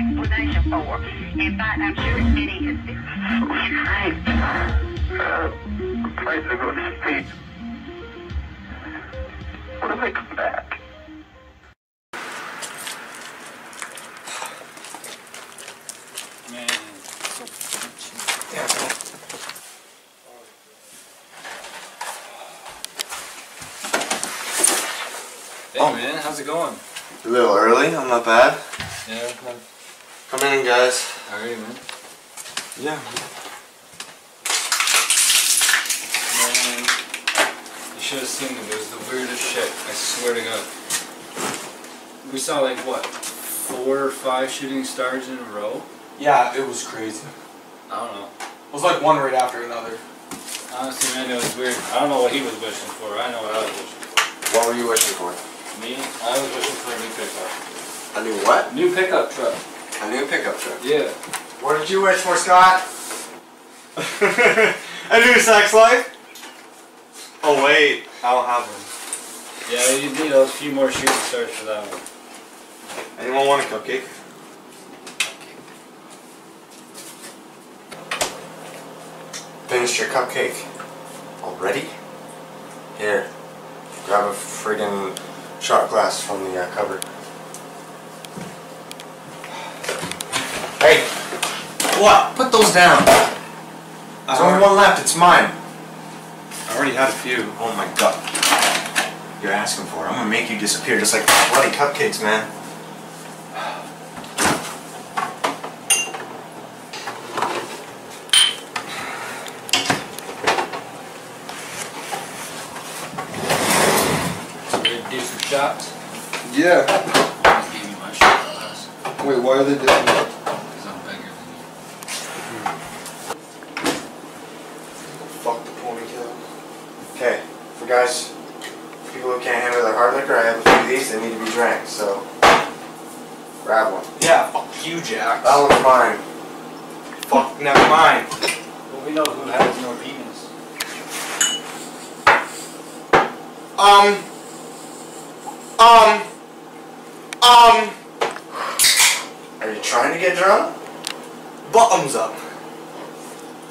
explanation for. In fact, I'm sure it's any conspiracy. So strange. Uh, I'm planning to go to sleep. What if I come back? Man, so Hey man, how's it going? A little early, I'm not bad. Yeah, Come in, guys. alright man. Yeah. Man, you should have seen it. It was the weirdest shit. I swear to God. We saw like what, four or five shooting stars in a row? Yeah, it was crazy. I don't know. It was like one right after another. Honestly, man, it was weird. I don't know what he was wishing for. I know what I was wishing for. What were you wishing for? Me, I was wishing for a new pickup. A new what? New pickup truck. A new pickup truck. Yeah. What did you wish for, Scott? a new sex life? Oh wait, I don't have one. Yeah, you need a few more shooting stars for that one. Anyone want a cupcake? Finished your cupcake. Already? Here. Grab a friggin' shot glass from the uh, cupboard. Hey! What? Put those down. There's only one left, it's mine. I already had a few. Oh my god. You're asking for it. I'm gonna make you disappear just like bloody cupcakes, man. So we do some shots. Yeah. Just gave me my shot glass Wait, why are they doing that? because I'm bigger than you. Fuck the ponytail. Okay, for guys, people who can't handle their hard liquor, I have a few of these that need to be drank, so grab one. Yeah, fuck you, Jax. That one's mine. Fuck, never mind. Well, we know who has no penis. Um. Um. Um. Are trying to get drunk? Bottoms up.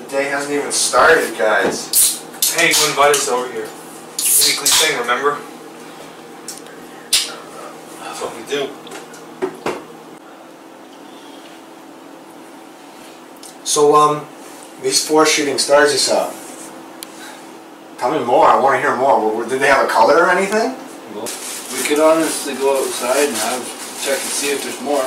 The day hasn't even started, guys. Hey, you invited us over here. Weekly thing, remember? That's what we do. So, um, these four shooting stars you saw. Tell me more. I want to hear more. Did they have a color or anything? Well, we could honestly go outside and have check and see if there's more.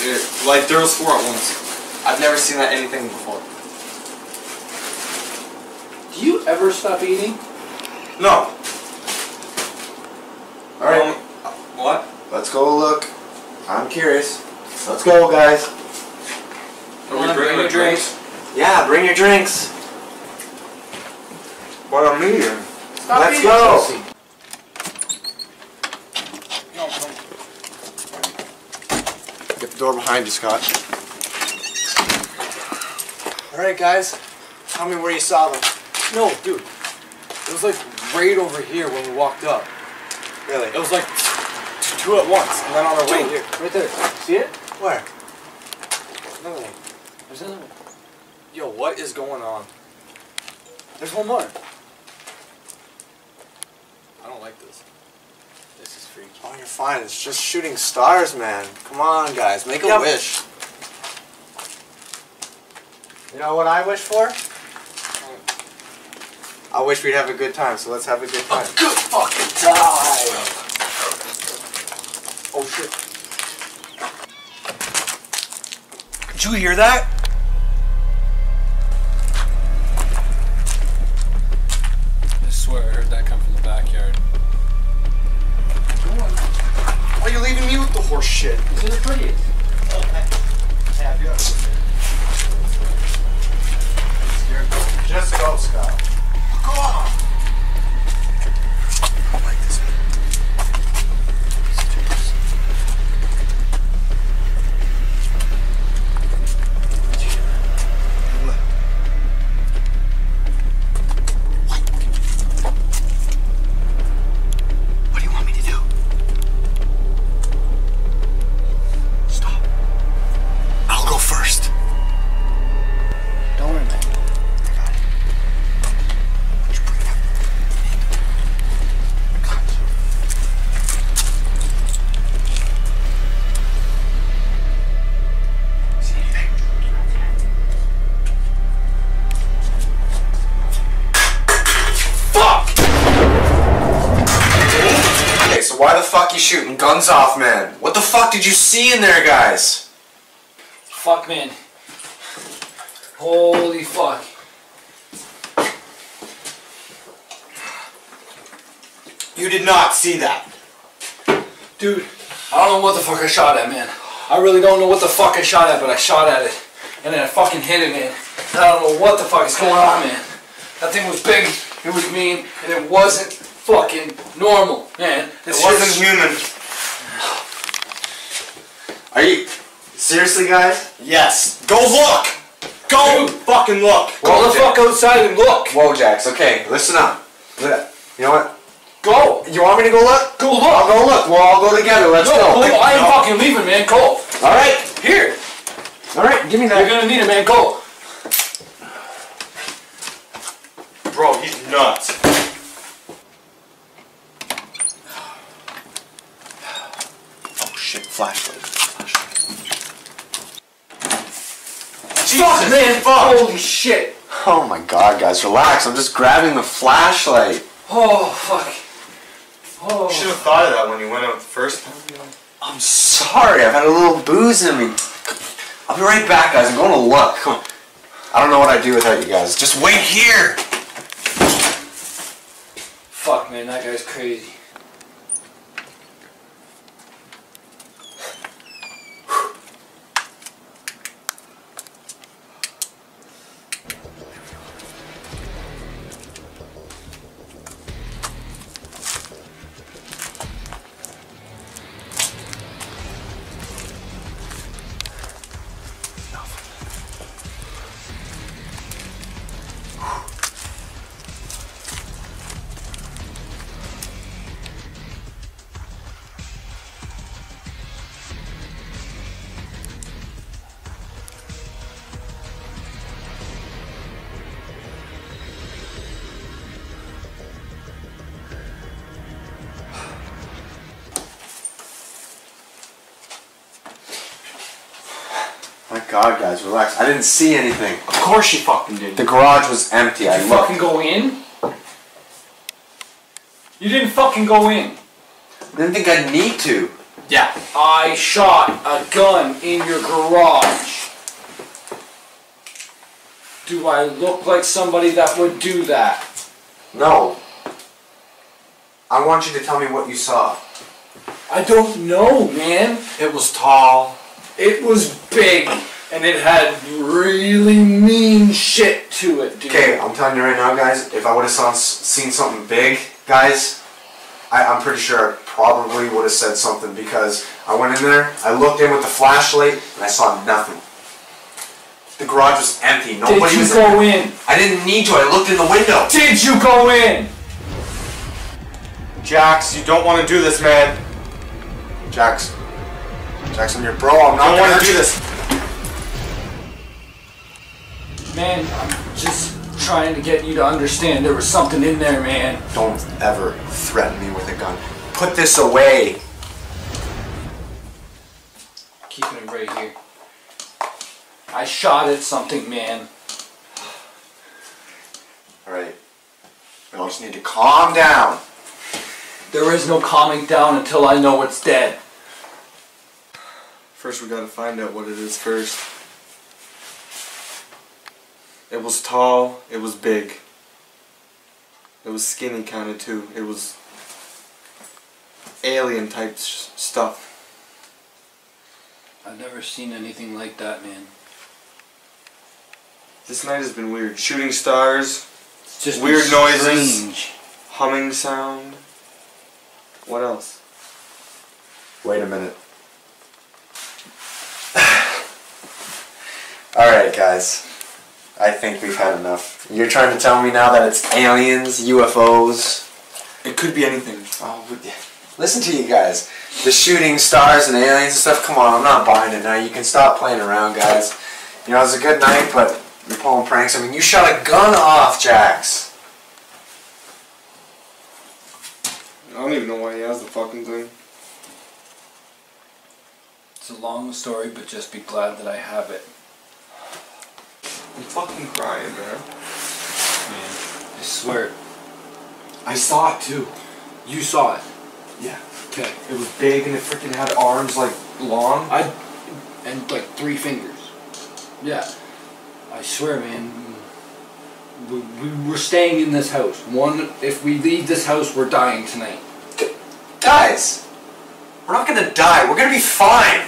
Here, like there was four at once. I've never seen that anything before. Do you ever stop eating? No. All right. Um, what? Let's go look. I'm curious. Let's go, guys. Are we Wanna bring your the drinks? Yeah, bring your drinks. What I'm eating. Stop Let's eating, go. pussy. Get the door behind you, Scott. Alright, guys. Tell me where you saw them. No, dude. It was like right over here when we walked up. Really? It was like two at once, and then on our way here. Right there. See it? Where? Another one. There's another one. Yo, what is going on? There's one more. I don't like this. This is freaky. Oh, you're fine. It's just shooting stars, man. Come on, guys. Make a wish. You know what I wish for? I wish we'd have a good time, so let's have a good time. A Good fucking time! Oh shit. Did you hear that? I swear swear I heard that come from the backyard. Why are you leaving me with the horse shit? This is the prettiest. Just go, Scott. Go on. See in there, guys? Fuck, man. Holy fuck. You did not see that. Dude, I don't know what the fuck I shot at, man. I really don't know what the fuck I shot at, but I shot at it. And then I fucking hit it, man. And I don't know what the fuck is going on, man. That thing was big, it was mean, and it wasn't fucking normal, man. It wasn't human. Are you seriously, guys? Yes. Go look. Go Dude. fucking look. Go the fuck outside and look. Whoa, Jax. Okay, listen up. You know what? Go. You want me to go look? Go look. I'll go look. We'll all go together. Let's No, go. go. I ain't No. fucking leaving, man. Go. All right. Here. All right. Give me that. You're gonna need it, man. Go. Bro, he's nuts. Oh shit, flashlight. Fuck, man. fuck. Holy shit. Oh my God, guys, relax. I'm just grabbing the flashlight. Oh, fuck. Oh. You Should have thought of that when you went out the first time. I'm sorry. I've had a little booze in me. I'll be right back, guys. I'm going to look. Come on. I don't know what I'd do without you guys. Just wait here. Fuck, man. That guy's crazy. God, guys, relax. I didn't see anything. Of course you fucking did. The garage was empty. I You looked. fucking go in? You didn't fucking go in. Didn't think I'd need to. Yeah. I shot a gun in your garage. Do I look like somebody that would do that? No. I want you to tell me what you saw. I don't know, man. It was tall. It was big and it had really mean shit to it, dude. Okay, I'm telling you right now, guys. If I would have seen something big, guys, I, I'm pretty sure I probably would have said something because I went in there, I looked in with the flashlight, and I saw nothing. The garage was empty. Nobody Did you was go in? I didn't need to. I looked in the window. Did you go in? Jax, you don't want to do this, man. Jax. Jackson, you're bro. I'm not gonna to do this. Man, I'm just trying to get you to understand there was something in there, man. Don't ever threaten me with a gun. Put this away. Keeping it right here. I shot at something, man. Alright. We all just need to calm down. There is no calming down until I know it's dead. First, we gotta find out what it is first. It was tall. It was big. It was skinny kind of too. It was alien type s- stuff. I've never seen anything like that, man. This night has been weird. Shooting stars, It's just Weird noises. strange. humming sound. What else? Wait a minute. Alright, guys. I think we've had enough. You're trying to tell me now that it's aliens, UFOs. It could be anything. Oh, listen to you guys. The shooting stars and aliens and stuff. Come on, I'm not buying it now. You can stop playing around, guys. You know, it was a good night, but you're pulling pranks. I mean, you shot a gun off, Jax. I don't even know why he has the fucking thing. It's a long story, but just be glad that I have it. I'm fucking crying, bro. Man, I swear. I saw it too. You saw it. Yeah. Okay. It was big and it freaking had arms like long. I and like three fingers. Yeah. I swear, man. We, we, we're staying in this house. One, if we leave this house, we're dying tonight. Guys, we're not gonna die. We're gonna be fine.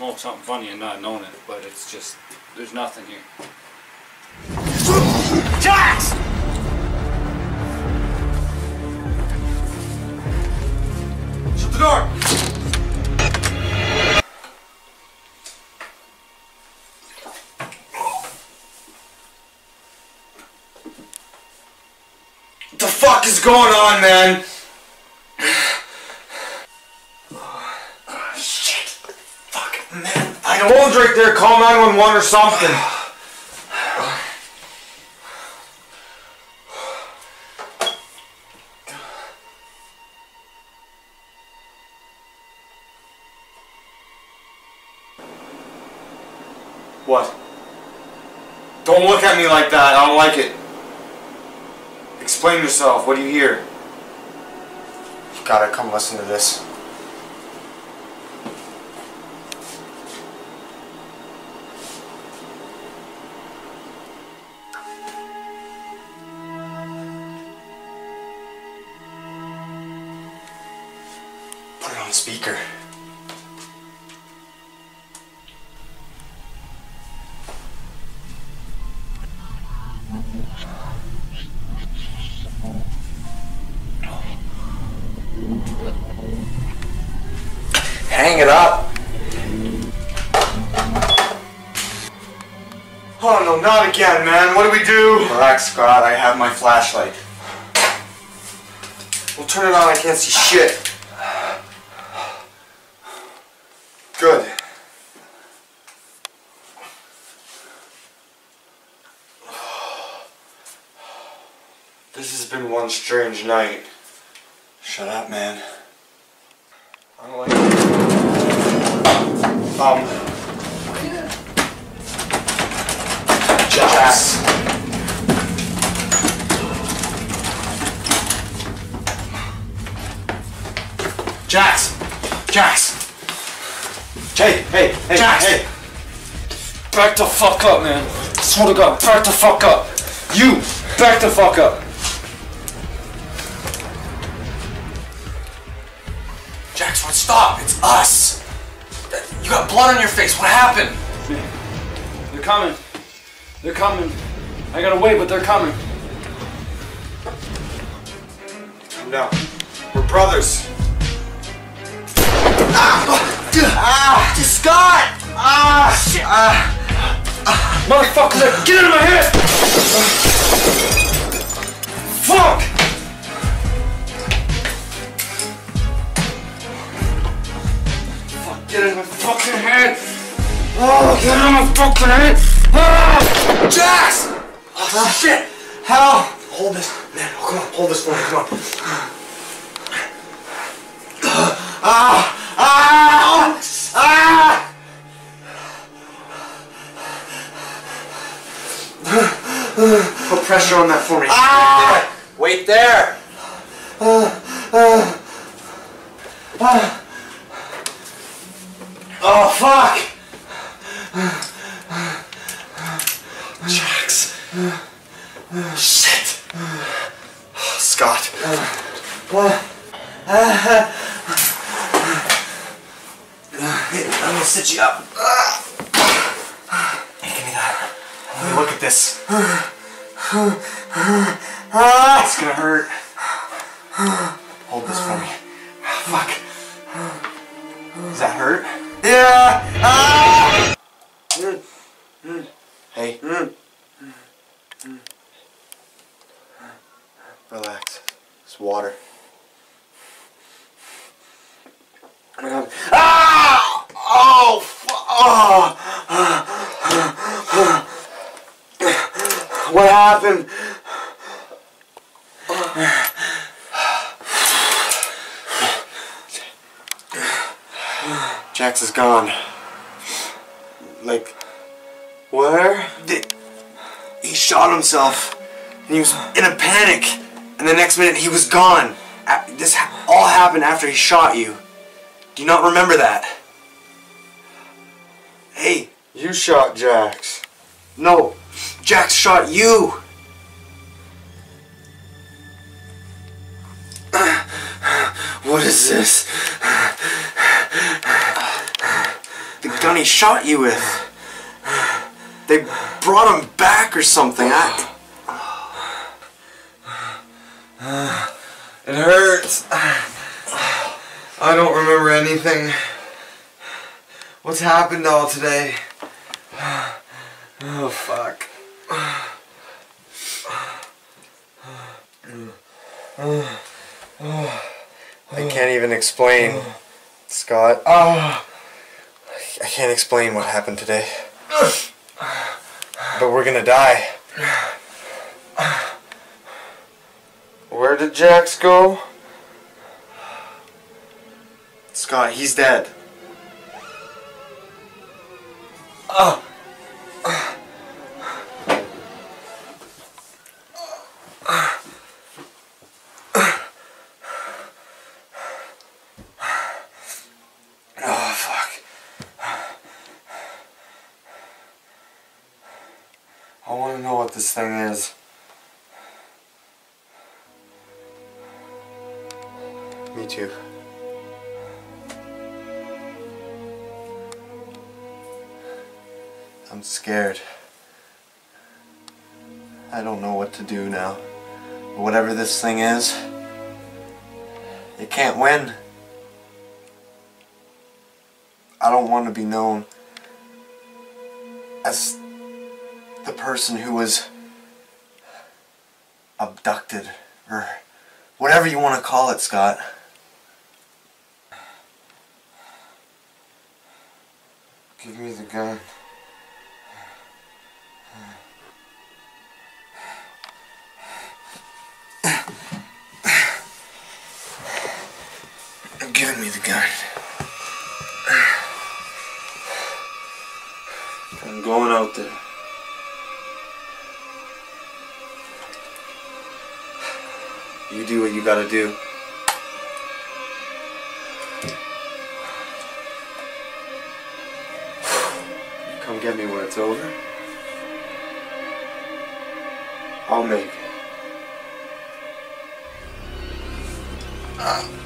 Smoked something funny and not known it, but it's just, there's nothing here. Jax! Shut the door! What the fuck is going on, man? Man. I don't. Right there, call 911 or something. What? Don't look at me like that. I don't like it. Explain yourself. What do you hear? You gotta come listen to this. Put on on speaker. Hang it up. Oh no, not again, man. What do we do? Relax, Scott. I have my flashlight. We'll turn it on. I can't see shit. Good. This has been one strange night. Shut up, man. I don't like it. Um, Jax. Jax. Jax. Hey, hey, hey, Jax. hey. Back the fuck up, man. I swear to God, back the fuck up. You, back the fuck up. It's us. You got blood on your face. What happened? They're coming. They're coming. I gotta wait, but they're coming. no. We're brothers. Ah, Ah! Scott. Ah, shit. Motherfuckers, get out of my head! Fuck! Get out of my fucking head! Oh, get out of my fucking head! Ah! Jax. Oh, shit. Hell. Hold this, man. Oh, come on. Hold this for me. Come on. Ah. Ah. Ah. Put pressure on that for me. Ah! Wait there. Oh fuck! Jax. Shit. Scott. Hey, I'm gonna sit you up. Hey, give me that. Let me look at this. What happened? Jax is gone. Like, where? He shot himself, and he was in a panic, and the next minute he was gone. This all happened after he shot you. Do you not remember that? Hey, You shot Jax. no, Jax shot you. What is this? The gun he shot you with. They brought him back or something. I, It hurts. I don't remember anything. What's happened all today? Oh, fuck. I can't even explain, Scott. I can't explain what happened today. But we're gonna die. where did Jax go? Scott, he's dead. Oh, I want to know what this thing is. Me too. I'm scared. I don't know what to do now. But whatever this thing is, it can't win. I don't want to be known as person who was abducted or whatever you want to call it, Scott. Give me the gun. Giving me the gun. I'm going out there. Do what you gotta do. Come get me when it's over. I'll make it. I'm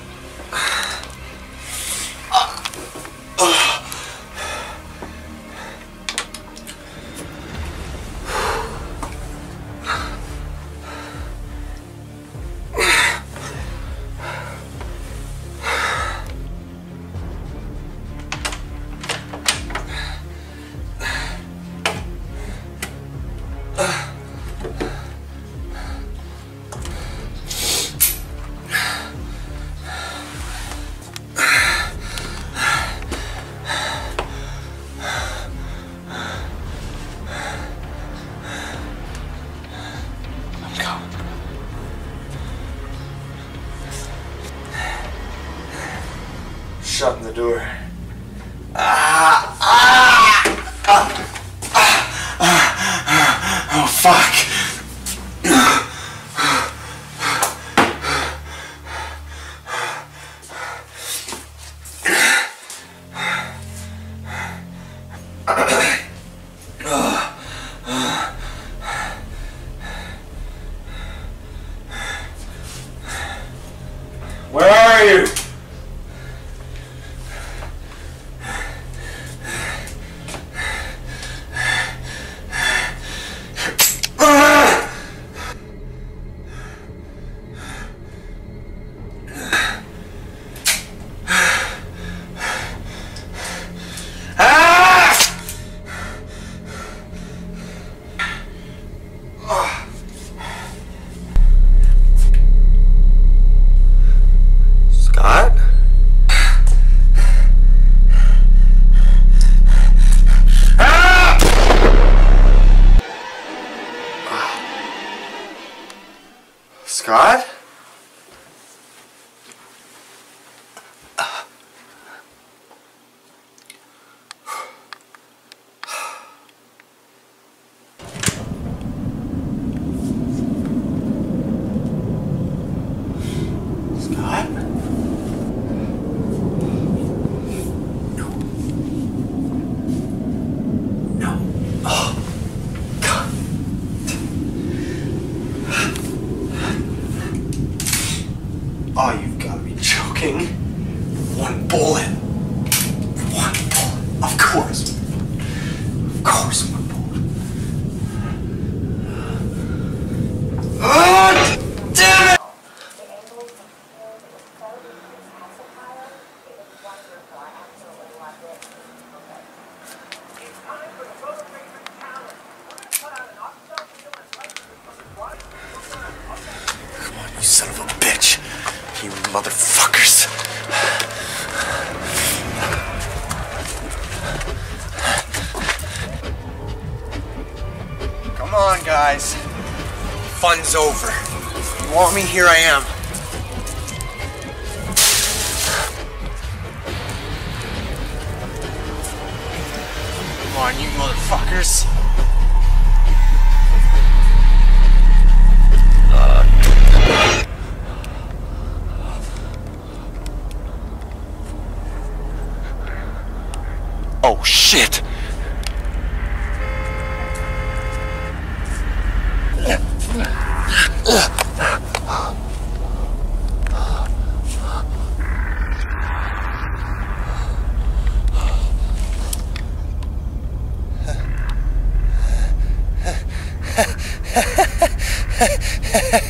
Scott? Scott? No. Oh, God. Oh, you've got to be joking. One bullet. One bullet. Of course. Of course, one bullet. Ah, damn it! Come on, you son of a bitch. You motherfuckers. Come on, guys. Fun's over. You want me? Here I am. Come on, you motherfuckers. Shit!